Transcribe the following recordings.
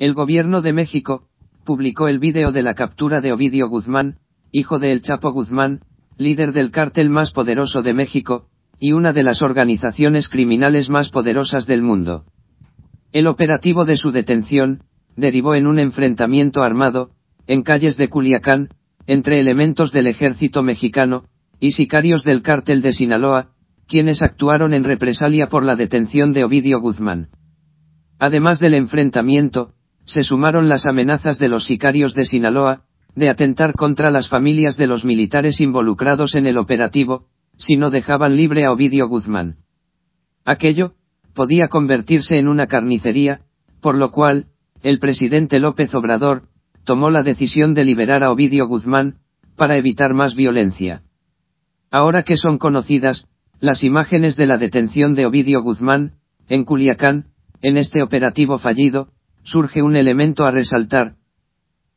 El gobierno de México, publicó el vídeo de la captura de Ovidio Guzmán, hijo de El Chapo Guzmán, líder del cártel más poderoso de México, y una de las organizaciones criminales más poderosas del mundo. El operativo de su detención, derivó en un enfrentamiento armado, en calles de Culiacán, entre elementos del ejército mexicano, y sicarios del cártel de Sinaloa, quienes actuaron en represalia por la detención de Ovidio Guzmán. Además del enfrentamiento, se sumaron las amenazas de los sicarios de Sinaloa, de atentar contra las familias de los militares involucrados en el operativo, si no dejaban libre a Ovidio Guzmán. Aquello, podía convertirse en una carnicería, por lo cual, el presidente López Obrador, tomó la decisión de liberar a Ovidio Guzmán, para evitar más violencia. Ahora que son conocidas, las imágenes de la detención de Ovidio Guzmán, en Culiacán, en este operativo fallido, surge un elemento a resaltar.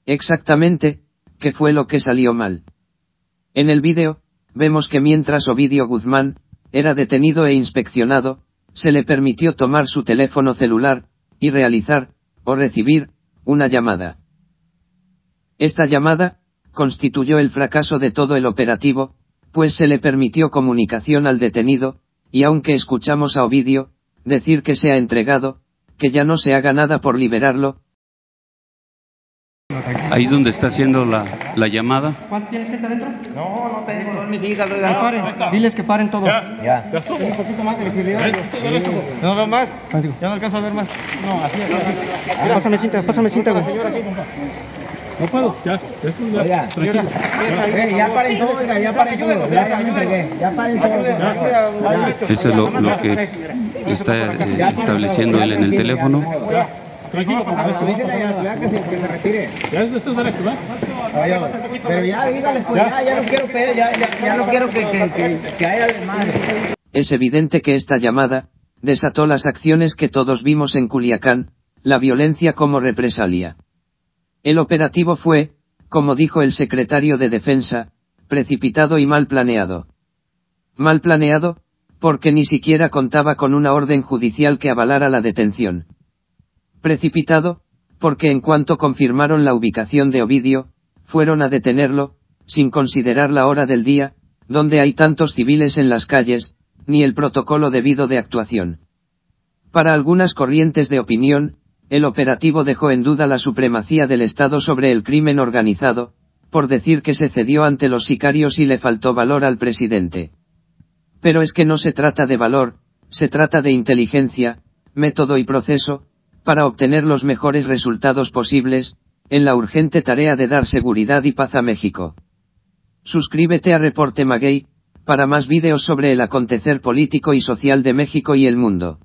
Exactamente, ¿qué fue lo que salió mal? En el vídeo, vemos que mientras Ovidio Guzmán, era detenido e inspeccionado, se le permitió tomar su teléfono celular, y realizar, o recibir, una llamada. Esta llamada, constituyó el fracaso de todo el operativo, pues se le permitió comunicación al detenido, y aunque escuchamos a Ovidio, decir que se ha entregado, que ya no se haga nada por liberarlo. Ahí es donde está haciendo la, la llamada. ¿Cuánto tienes gente adentro? No, no tengo, son mis hijas, paren. Diles que paren todo. Ya. Ya Un poquito más de visibilidad. ¿No veo más? Ya no alcanzo a ver más. No, así es. Pásame cinta, pásame cinta, güey. No puedo, ya. Esto ya. Señora, Eh, ya paren todo, oiga, ya paren todo. Ya, ya me entregué. Ya paren todo. Eso es lo, lo que está eh, estableciendo él en el teléfono. Tranquilo, por favor. Avísenle a la ciudad que se, que se retire. Ya esto es derecho, ¿verdad? Oye, Pero ya dígales, pues ya, ya no quiero pe- ya, ya, ya no quiero que, que, que, que haya desmadre. Es evidente que esta llamada, desató las acciones que todos vimos en Culiacán, la violencia como represalia. El operativo fue, como dijo el secretario de Defensa, precipitado y mal planeado. Mal planeado, porque ni siquiera contaba con una orden judicial que avalara la detención. Precipitado, porque en cuanto confirmaron la ubicación de Ovidio, fueron a detenerlo, sin considerar la hora del día, donde hay tantos civiles en las calles, ni el protocolo debido de actuación. Para algunas corrientes de opinión, el operativo dejó en duda la supremacía del Estado sobre el crimen organizado, por decir que se cedió ante los sicarios y le faltó valor al presidente. Pero es que no se trata de valor, se trata de inteligencia, método y proceso, para obtener los mejores resultados posibles, en la urgente tarea de dar seguridad y paz a México. Suscríbete a Reporte Maguey, para más vídeos sobre el acontecer político y social de México y el mundo.